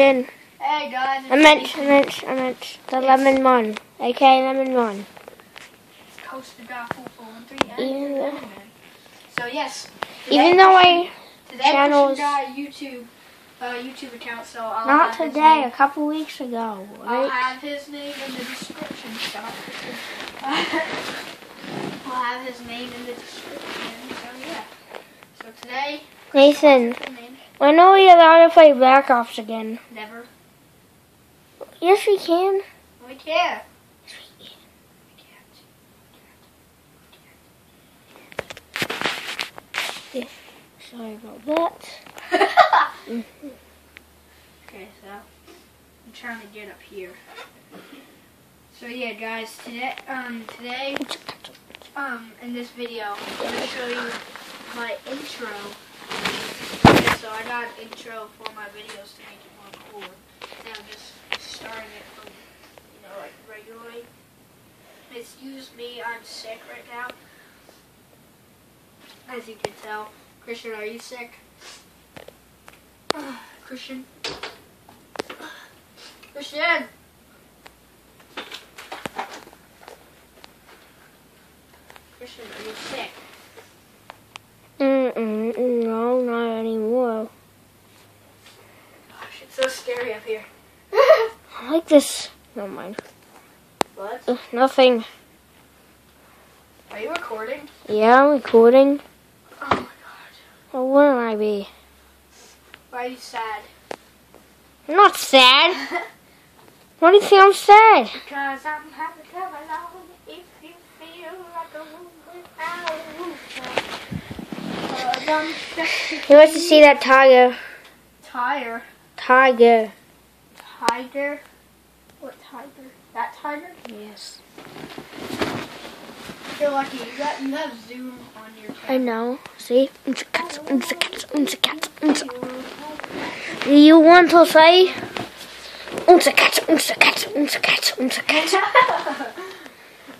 Hey guys, I meant, I meant, I meant the lemon one. Okay, lemon one. Toasted Apple Phone 3 and Even though- So yes, Even though I, today channels- got a YouTube uh, YouTube account, so I'll not today, a couple weeks ago, I'll have his name in the description. So. I'll have his name in the description. So yeah. So today, Nathan, when are we allowed to play Black Ops again? never. Yes, we can. We can't. We Sorry about that. okay, so I'm trying to get up here. So yeah, guys, today, um, today, um, in this video, I'm gonna show you my intro. So I got an intro for my videos to make it more cool. And I'm just starting it from, you know, like regularly. Excuse me, I'm sick right now. As you can tell. Christian, are you sick? Christian? Christian! Christian, are you sick? Mm-mm, no, not anymore. Gosh, it's so scary up here. I like this. Never mind. What? Ugh, nothing. Are you recording? Yeah, I'm recording. Oh my god. How wouldn't I be? Why are you sad? I'm not sad. Why do you think I'm sad? Because I'm happy to alone if you feel like a room without a roof. Uh, I'm He wants to see that tiger. Tire. Tiger. Tiger? What tiger? That tiger? Yes. You're lucky. You got you have zoom on your I know. See? Unsa cat, unsa cat, unsa. Do you want to say? Unsa cat, unsa cat, unsa cat, unsa cat.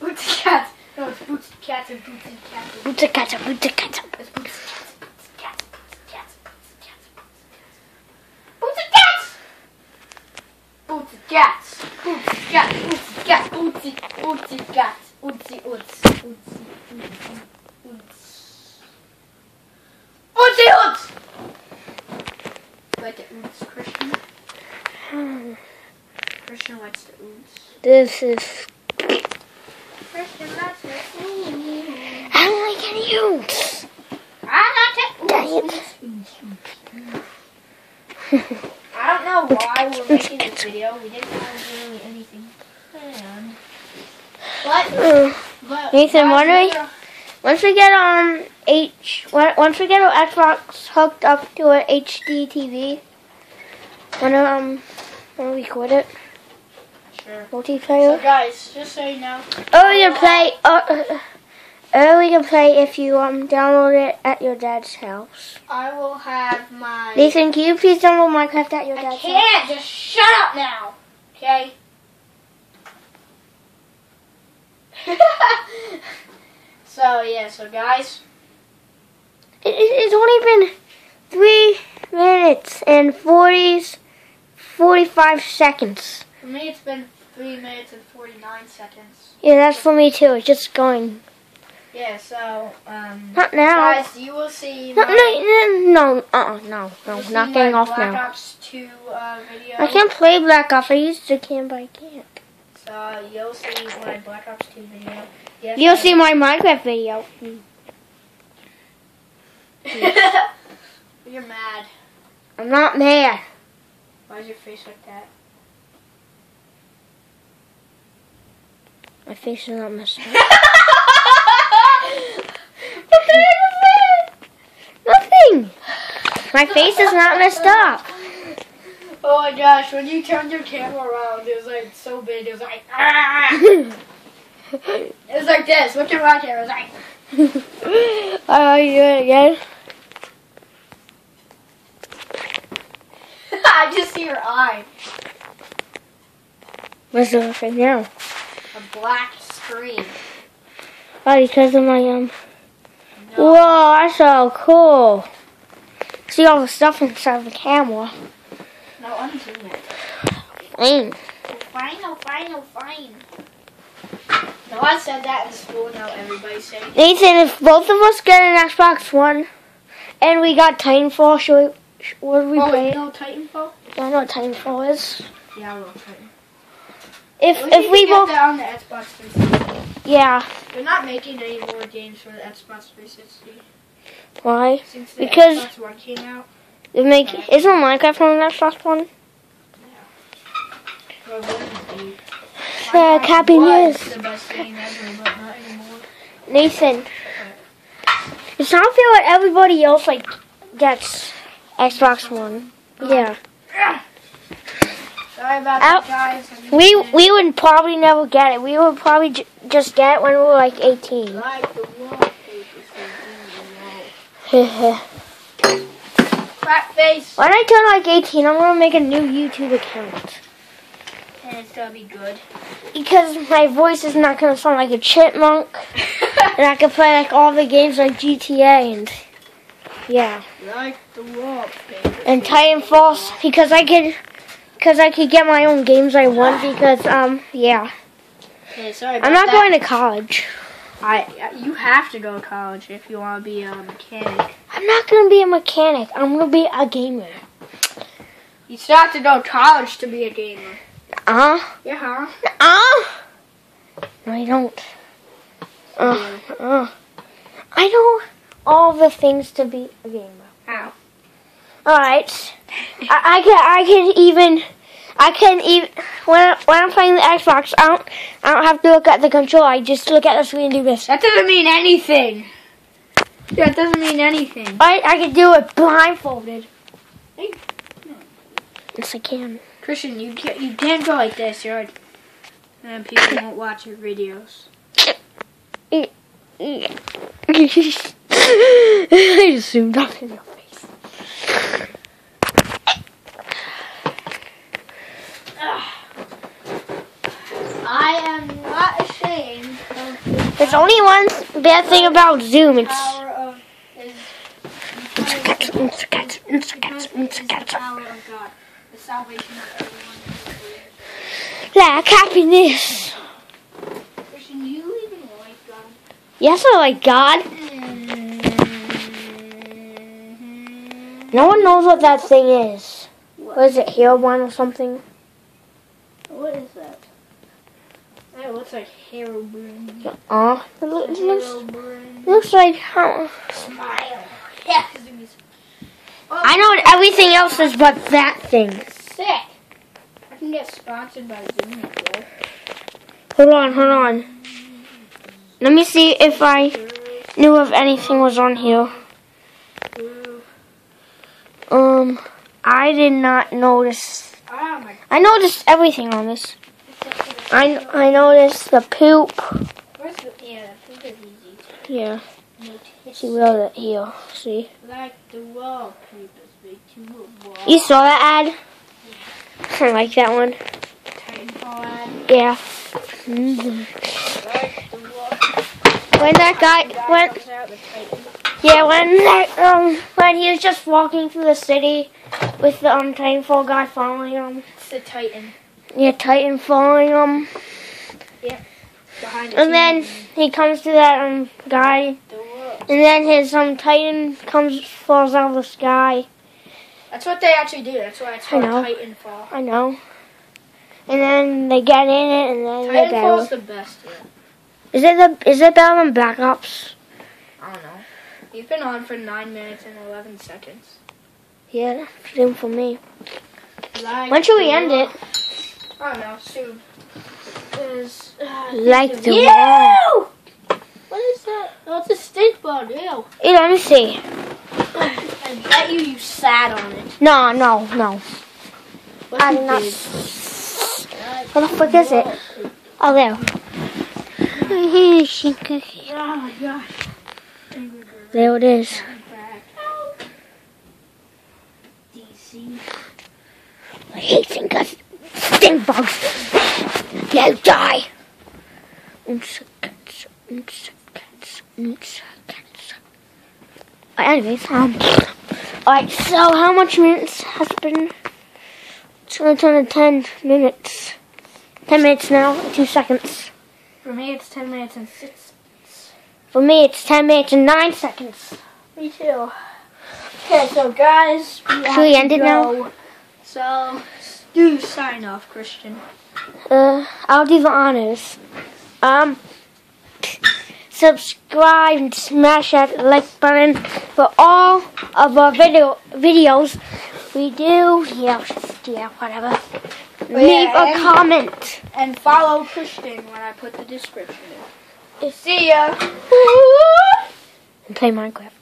Bootsy cat. No, it's Bootsy cat and Bootsy cat. Unsa cat, unsa Like the Christian. Christian likes the. This is. Christian likes the. I don't like any use. I like Dang it. I don't know why we're making this video. We didn't have really anything planned. But, Uh, but Nathan, why do we- Once we get on H, once we get our Xbox hooked up to an HD TV, when um, when we record it, Sure. So multiplayer. guys, just so you know, Oh, you can play. Uh, oh, we can play if you um download it at your dad's house. I will have my. Nathan, can you please download Minecraft at your I dad's house? can't. Just shut up now. Okay. so yeah, so guys, It, it, it's only been three minutes and 40, 45 seconds. for me it's been three minutes and forty nine seconds. Yeah, that's for me too. It's just going. Yeah. So um. Not now. Guys, you will see No, my, no, no, uh, no, no, you'll not getting off Black now. Ops 2 uh, video. I can't play Black Ops. I used to can, but I can't. So you'll see my Black Ops 2 video. Yes, You'll I- see my Minecraft video. You're mad. I'm not mad. Why is your face like that? My face is not messed up. what the heck is that? Nothing. My face is not messed up. Oh my gosh, when you turned your camera around, it was like so big. It was like, ah! It was like this. Look at my camera. It was like, Oh, you do it again? I just see your eye. What's the right now? A black screen. Oh, because of my um. No. Whoa, that's so cool. See all the stuff inside the camera. No, unzoom it. Fine. Fine, oh, fine, oh, fine. No I said that in school, now everybody's saying Nathan, if both of us get an Xbox One and we got Titanfall, should we, sh- would we Oh, play no Titanfall? I know what Titanfall is. Yeah, I will Titan. If We if we both, that on the Xbox 360. yeah. They're not making any more games for the Xbox 360 Why? since the Because- Xbox One came out. It make isn't Minecraft on the Xbox One? Well, what is? Uh, Cappy News. the best game ever, but not anymore. Nathan, it's not fair that everybody else like gets Xbox One. Yeah, Sorry about that, guys. We we would probably never get it. We would probably j- just get it when we were like 18. like the wallpaper so when I turn like 18, I'm gonna make a new YouTube account And it's gonna be good. because my voice is not gonna sound like a chipmunk, and I can play like all the games like GTA and yeah. like the wallpaper. and Titanfall because I could because I could get my own games I want because um yeah Okay, sorry I'm not going to college. I you have to go to college if you want to be a mechanic. I'm not gonna be a mechanic. I'm gonna be a gamer. You still have to go to college to be a gamer. Uh Yeah. uh. No, I don't. Uh, uh. I know all the things to be a gamer. How? All right. I, I can I can even I can even when I, when I'm playing the Xbox I don't I don't have to look at the controller. I just look at the screen and do this. That doesn't mean anything. That doesn't mean anything. I I can do it blindfolded. Hey. Yes, I can. Christian, you can't you can't go like this. You're like, and people won't watch your videos. I just zoomed up in your face. I am not ashamed of There's only one bad thing about Zoom. the It's power of his because is the power of God, the salvation of everyone like happiness. Christian, you even like God? Yes, I like God. Mm. No one knows what that thing is. What is it, Herobrine or something? What is that? That looks like heroin. Uh, it loo- it looks, it looks like how. Smile. Yeah. I know what everything else is but that thing. Sick. I can get sponsored by Zoom. Hold on, hold on. Let me see if I knew if anything was on here. Um, I did not notice. I noticed everything on this. I, I noticed the poop. Where's the, yeah, I think it's easy Yeah, to she wrote it here. See? Like the wallpapers make you a wall. You saw that ad? I like that one. Titanfall ad. Yeah. Like the wall. When that guy Guy went, comes out, the Titan. yeah, when that um, when he was just walking through the city with the um Titanfall guy following him. It's the Titan. Yeah, Titan following him, Behind the and then he comes to that um guy, and then his um Titan comes falls out of the sky. That's what they actually do. That's why it's called. Titanfall. I know. And then they get in it, and then they battle. Titanfall's the best. Yeah. Is it the is it better than Black Ops? I don't know. He's been on for nine minutes and eleven seconds. Yeah, same for me. Like When should we end it? I don't know. Soon. Is uh, Like the wall. What is that? Oh, it's a stink bug. Ew. Hey, let me see. I bet you you sat on it. No, no, no. What I you did not. did. Where the fuck is it? Oh, there. Oh my gosh. There it is. I hate fingers. Stink bugs. You die. And seconds, and seconds, and seconds. Anyways, um, alright, so how much minutes has been it's on the 10 minutes. 10 minutes now, 2 seconds. For me, it's 10 minutes and 6. For me, it's 10 minutes and 9 seconds. Me too. Okay, so guys, we Should we end it now? So, do sign off, Christian. Uh, I'll do the honors. Um, subscribe and smash that like button for all of our video videos. We do, yeah, yeah, whatever. Leave yeah, a comment. And follow Christian when I put the description in. See ya! And play Minecraft.